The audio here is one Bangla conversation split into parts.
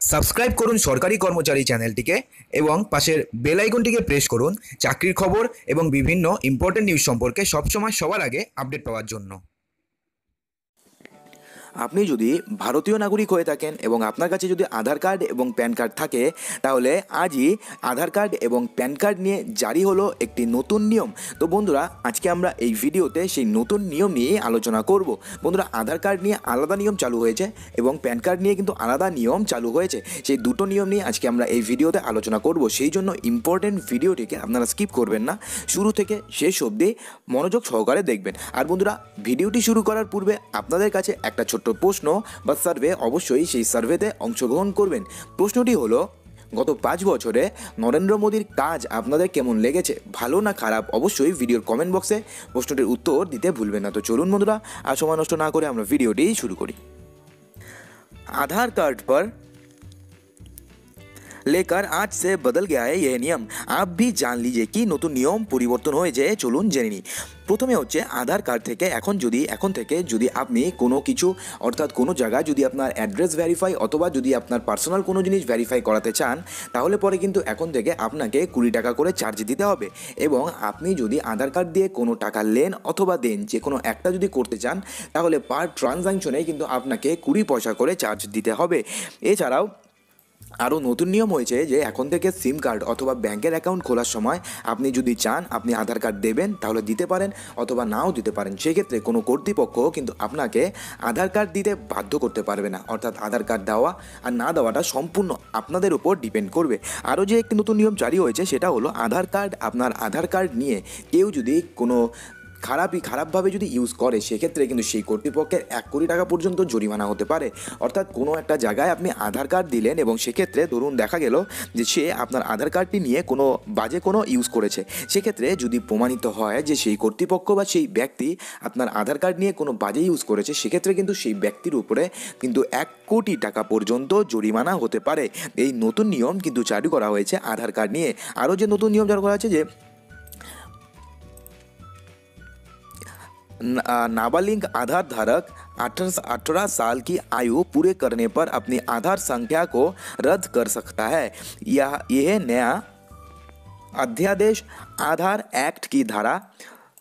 সাবস্ক্রাইব করুন সরকারি কর্মচারী চ্যানেলটিকে এবং পাশের বেল আইকনটিকে প্রেস করুন চাকরির খবর এবং বিভিন্ন ইম্পর্টেন্ট নিউজ সম্পর্কে সবসময় সবার আগে আপডেট পাওয়ার জন্য। আপনি যদি ভারতীয় নাগরিক হয়ে থাকেন এবং আপনার কাছে যদি আধার কার্ড এবং প্যান কার্ড থাকে, তাহলে আজই আধার কার্ড এবং প্যান কার্ড নিয়ে জারি হলো একটি নতুন নিয়ম। তো বন্ধুরা, আজকে আমরা এই ভিডিওতে সেই নতুন নিয়ম নিয়ে আলোচনা করব। বন্ধুরা, আধার কার্ড নিয়ে আলাদা নিয়ম চালু হয়েছে এবং প্যান কার্ড নিয়ে কিন্তু আলাদা নিয়ম চালু হয়েছে। সেই দুটো নিয়ম নিয়ে আজকে আমরা এই ভিডিওতে আলোচনা করব। সেই জন্য ইম্পর্টেন্ট ভিডিওটিকে আপনারা স্কিপ করবেন না। শুরু থেকে শেষ অবধি মনোযোগ সহকারে দেখবেন। আর বন্ধুরা, ভিডিওটি শুরু করার পূর্বে আপনাদের কাছে একটা ছোট্ট প্রশ্ন, বা সার্ভে অবশ্যই সেই সার্ভেতে অংশগ্রহণ করবেন। প্রশ্নটি হলো, গত পাঁচ বছরে নরেন্দ্র মোদীর কাজ আপনাদের কেমন লেগেছে? ভালো না খারাপ? অবশ্যই ভিডিওর কমেন্ট বক্সে প্রশ্নটির উত্তর দিতে ভুলবেন না। তো চলুন বন্ধুরা, আর সময় নষ্ট না করে আমরা ভিডিওটি শুরু করি। আধার কার্ড পর लेकर आज से बदल गया है यह नियम आप भी জান लीजिए কি নতুন নিয়ম পরিবর্তন হয়েছে চলুন জেনে নিই প্রথমে হচ্ছে আধার কার্ড থেকে এখন যদি এখন থেকে যদি আপনি কোনো কিছু অর্থাৎ কোনো জায়গায় যদি আপনার অ্যাড্রেস ভেরিফাই অথবা যদি আপনার পার্সোনাল কোনো জিনিস ভেরিফাই করাতে চান তাহলে পরে কিন্তু এখন থেকে আপনাকে কুড়ি টাকা করে চার্জ দিতে হবে এবং আপনি যদি আধার কার্ড দিয়ে কোনো টাকা লেন অথবা দেন যে কোনো একটা যদি করতে চান তাহলে পার ট্রানজ্যাকশনে কিন্তু আপনাকে কুড়ি পয়সা করে চার্জ দিতে হবে এছাড়াও আরও নতুন নিয়ম হয়েছে যে এখন থেকে সিম কার্ড অথবা ব্যাংকের অ্যাকাউন্ট খোলার সময় আপনি যদি চান, আপনি আধার কার্ড দেবেন, তাহলে দিতে পারেন অথবা নাও দিতে পারেন। সেক্ষেত্রে কোনো কর্তৃপক্ষ কিন্তু আপনাকে আধার কার্ড দিতে বাধ্য করতে পারবে না। অর্থাৎ আধার কার্ড দেওয়া আর না দেওয়াটা সম্পূর্ণ আপনাদের উপর ডিপেন্ড করবে। আরও যে একটি নতুন নিয়ম জারি হয়েছে, সেটা হলো আধার কার্ড আপনার আধার কার্ড নিয়ে কেউ যদি কোনো খারাপই খারাপভাবে যদি ইউজ করে, সেক্ষেত্রে কিন্তু সেই কর্তৃপক্ষের এক কোটি টাকা পর্যন্ত জরিমানা হতে পারে। অর্থাৎ কোনো একটা জায়গায় আপনি আধার কার্ড দিলেন এবং সেক্ষেত্রে ধরুন দেখা গেল যে সে আপনার আধার কার্ডটি নিয়ে কোনো বাজে কোনো ইউজ করেছে। সেক্ষেত্রে যদি প্রমাণিত হয় যে সেই কর্তৃপক্ষ বা সেই ব্যক্তি আপনার আধার কার্ড নিয়ে কোনো বাজে ইউজ করেছে, সেক্ষেত্রে কিন্তু সেই ব্যক্তির উপরে কিন্তু এক কোটি টাকা পর্যন্ত জরিমানা হতে পারে। এই নতুন নিয়ম কিন্তু চালু করা হয়েছে আধার কার্ড নিয়ে। আরও যে নতুন নিয়ম চালু করা হয়েছে যে नाबालिग आधार धारक अठारह साल की आयु पूरे करने पर अपनी आधार संख्या को रद्द कर सकता है। यह यह नया अध्यादेश आधार एक्ट की धारा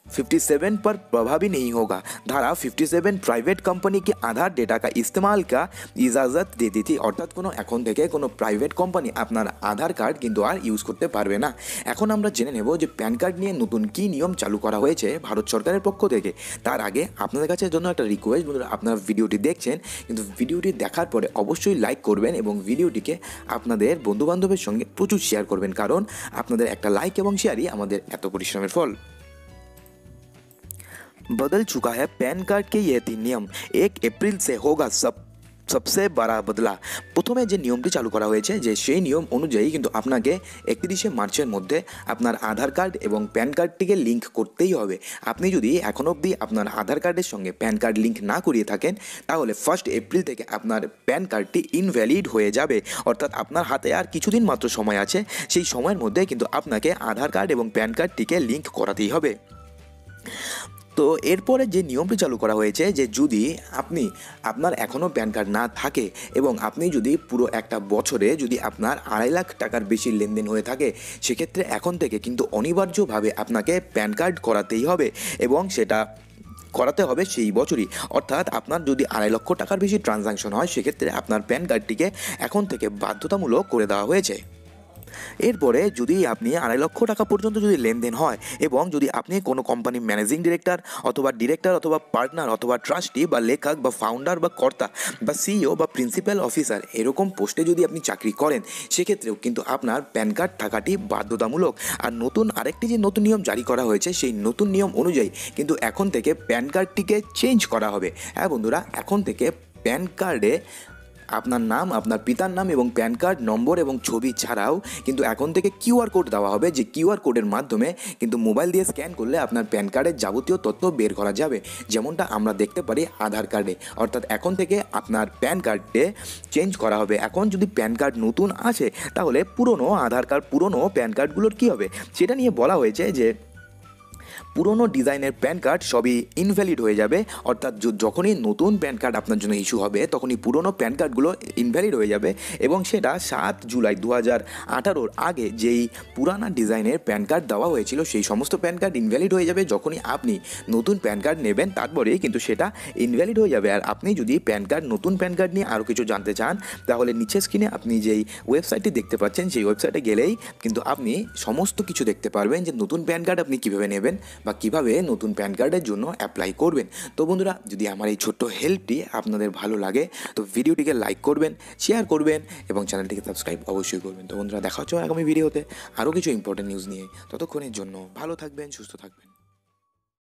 57 पर प्रभावी नहीं होगा धारा 57 প্রাইভেট कंपनी के आधार डेटा का इस्तेमाल का ইজাজত দিয়ে থি অর্থাৎ কোনো এখন থেকে কোনো প্রাইভেট কোম্পানি আপনার আধার কার্ড কিন্তু আর ইউজ করতে পারবে না এখন আমরা জেনে নেব যে প্যান কার্ড নিয়ে নতুন কী নিয়ম চালু করা হয়েছে ভারত সরকারের পক্ষ থেকে তার আগে আপনাদের কাছে জন্য একটা রিকোয়েস্ট বন্ধুরা আপনারা ভিডিওটি দেখছেন কিন্তু ভিডিওটি দেখার পরে অবশ্যই লাইক করবেন এবং ভিডিওটিকে আপনাদের বন্ধুবান্ধবের সঙ্গে প্রচুর শেয়ার করবেন কারণ আপনাদের একটা লাইক এবং শেয়ারই আমাদের এত পরিশ্রমের ফল बदल चुका है पैन कार्ड के ये तीन नियम एक अप्रैल से होगा सब সবসে বাড়া বদলা প্রথমে যে নিয়মটি চালু করা হয়েছে যে সেই নিয়ম অনুযায়ী কিন্তু আপনাকে একত্রিশে মার্চের মধ্যে আপনার আধার কার্ড এবং প্যান কার্ডটিকে লিঙ্ক করতেই হবে আপনি যদি এখন অবধি আপনার আধার কার্ডের সঙ্গে প্যান কার্ড লিঙ্ক না করিয়ে থাকেন তাহলে ফার্স্ট এপ্রিল থেকে আপনার প্যান কার্ডটি ইনভ্যালিড হয়ে যাবে অর্থাৎ আপনার হাতে আর কিছুদিন মাত্র সময় আছে সেই সময়ের মধ্যে কিন্তু আপনাকে আধার কার্ড এবং প্যান কার্ডটিকে লিঙ্ক করাতেই হবে তো এরপরে যে নিয়মটি চালু করা হয়েছে যে যদি আপনি, আপনার এখনও প্যান কার্ড না থাকে এবং আপনি যদি পুরো একটা বছরে যদি আপনার আড়াই লাখ টাকার বেশি লেনদেন হয়ে থাকে, সেক্ষেত্রে এখন থেকে কিন্তু অনিবার্যভাবে আপনাকে প্যান কার্ড করাতেই হবে এবং সেটা করাতে হবে সেই বছরই। অর্থাৎ আপনার যদি আড়াই লক্ষ টাকার বেশি ট্রানজাকশন হয়, সেক্ষেত্রে আপনার প্যান কার্ডটিকে এখন থেকে বাধ্যতামূলক করে দেওয়া হয়েছে। এরপরে যদি আপনি আড়াই লক্ষ টাকা পর্যন্ত যদি লেনদেন হয় এবং যদি আপনি কোনো কোম্পানির ম্যানেজিং ডিরেক্টর অথবা ডিরেক্টর অথবা পার্টনার অথবা ট্রাস্টি বা লেখক বা ফাউন্ডার বা কর্তা বা সিইও বা প্রিন্সিপাল অফিসার এরকম পোস্টে যদি আপনি চাকরি করেন, সেক্ষেত্রেও কিন্তু আপনার প্যান কার্ড থাকাটি বাধ্যতামূলক। আর নতুন আরেকটি যে নতুন নিয়ম জারি করা হয়েছে, সেই নতুন নিয়ম অনুযায়ী কিন্তু এখন থেকে প্যান কার্ডটিকে চেঞ্জ করা হবে। হ্যাঁ বন্ধুরা, এখন থেকে প্যান কার্ডে আপনার নাম, আপনার পিতার নাম এবং প্যান কার্ড, নম্বর এবং ছবি ছাড়াও কিন্তু এখন থেকে কিউআর কোড দেওয়া হবে যে কিউআর কোডের মাধ্যমে কিন্তু মোবাইল দিয়ে স্ক্যান করলে আপনার প্যান কার্ডের যাবতীয় তথ্য বের করা যাবে। যেমনটা আমরা দেখতে পারি আধার কার্ডে। অর্থাৎ এখন থেকে আপনার প্যান কার্ডে চেঞ্জ করা হবে। এখন যদি প্যান কার্ড নতুন আছে তাহলে পুরনো আধার কার্ড, পুরনো প্যান কার্ডগুলোর কী হবে? সেটা নিয়ে বলা হয়েছে যে পুরনো ডিজাইনের প্যান কার্ড সবই ইনভ্যালিড হয়ে যাবে। অর্থাৎ যখনই নতুন প্যান কার্ড আপনার জন্য ইস্যু হবে, তখনই পুরনো প্যান কার্ডগুলো ইনভ্যালিড হয়ে যাবে এবং সেটা সাত জুলাই দু হাজার আঠারোর আগে যেই পুরানা ডিজাইনের প্যান কার্ড দেওয়া হয়েছিল, সেই সমস্ত প্যান কার্ড ইনভ্যালিড হয়ে যাবে। যখনই আপনি নতুন প্যান কার্ড নেবেন, তারপরেই কিন্তু সেটা ইনভ্যালিড হয়ে যাবে। আর আপনি যদি প্যান কার্ড, নতুন প্যান কার্ড নিয়ে আরও কিছু জানতে চান, তাহলে নিচে স্ক্রিনে আপনি যেই ওয়েবসাইটটি দেখতে পাচ্ছেন, সেই ওয়েবসাইটে গেলেই কিন্তু আপনি সমস্ত কিছু দেখতে পারবেন যে নতুন প্যান কার্ড আপনি কীভাবে নেবেন। বা কীভাবে নতুন প্যান কার্ডের জন্য অ্যাপ্লাই করবেন। তো বন্ধুরা, যদি আমার এই ছোট্ট হেল্পটি আপনাদের ভালো লাগে, তো ভিডিওটিকে লাইক করবেন শেয়ার করবেন এবং চ্যানেলটিকে সাবস্ক্রাইব অবশ্যই করবেন। তো বন্ধুরা, দেখা হচ্ছে আগামী ভিডিওতে আরও কিছু ইম্পর্টেন্ট নিউজ নিয়ে। ততক্ষণের জন্য ভালো থাকবেন, সুস্থ থাকবেন।